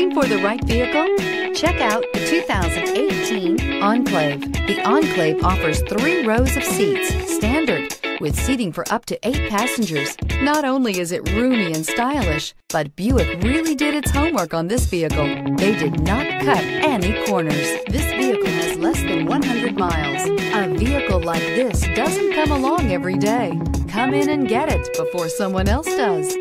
Looking for the right vehicle? Check out the 2018 Enclave. The Enclave offers three rows of seats, standard, with seating for up to eight passengers. Not only is it roomy and stylish, but Buick really did its homework on this vehicle. They did not cut any corners. This vehicle has less than 100 miles. A vehicle like this doesn't come along every day. Come in and get it before someone else does.